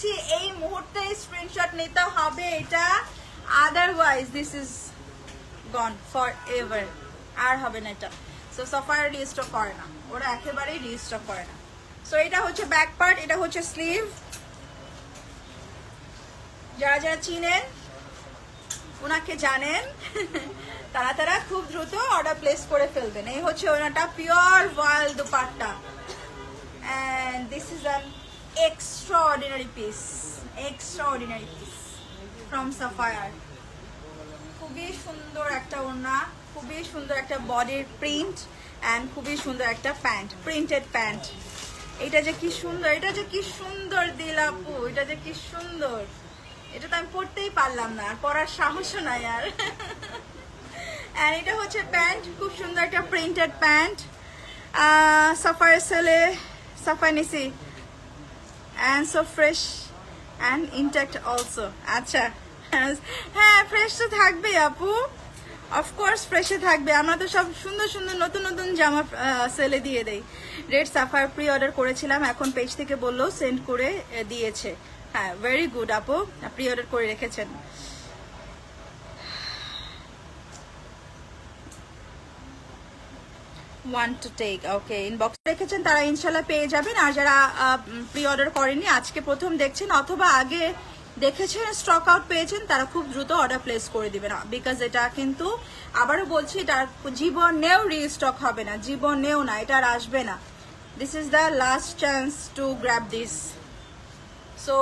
ছি, এই মুহূর্তে স্ক্রিনশট নিতে হবে এটা। Otherwise this is gone forever আর হবে না এটা। সো সফার রিস্টক করে না। ওরা একেবারেই রিস্টক করে না। সো এটা হচ্ছে ব্যাক পার্ট এটা হচ্ছে স্লিভ যারা যারা চিনেন ওনাকে জানেন তারা তারা খুব দ্রুত অর্ডার প্লেস করে ফেলবেন। এই হচ্ছে ওনাটা pure wool dupatta. And this this is an extraordinary piece extraordinary piece from Sapphire. খুবই সুন্দর একটা ওড়না, খুবই সুন্দর একটা বডির প্রিন্ট অ্যান্ড খুবই সুন্দর একটা প্যান্ট প্রিন্টেড প্যান্ট এটা যে কি সুন্দর, এটা যে কি সুন্দর দিল আপু এটা যে কি সুন্দর। এটা তো আমি পড়তেই পারলাম না, আর পরার সাহসও নাই আর। অ্যান্ড এটা হচ্ছে প্যান্ট খুব সুন্দর একটা প্রিন্টেড প্যান্ট সাফার সেলে suffer নিসি and so fresh and intact also আচ্ছা। হ্যাঁ ফ্রেশ তো থাকবে আপু। অফকোর্স ফ্রেশে থাকবে। আমরা তো সব সুন্দর সুন্দর, নতুন নতুন জামা সেলে দিয়ে দেই। রেড সাফার প্রি অর্ডার করেছিলাম, এখন পেজ থেকে বলল সেন্ড করে দিয়েছে। হ্যাঁ ভেরি গুড আপু। প্রি অর্ডার করে রেখেছেন। Want to take okay inbox রেখেছেন, তারা ইনশাল্লাহ পেয়ে যাবেন। আর যারা প্রি অর্ডার করেনি আজকে প্রথম দেখছেন, অথবা আগে দেখেছেন স্টক আউট পেয়েছেন, তারা খুব দ্রুত অর্ডার প্লেস করে দিবেন। বিকজ এটা কিন্তু, আবারও বলছি, এটা জীবনেও রিস্টক হবে না জীবনেও না, এটা আর আসবে না। This is the last chance to grab this so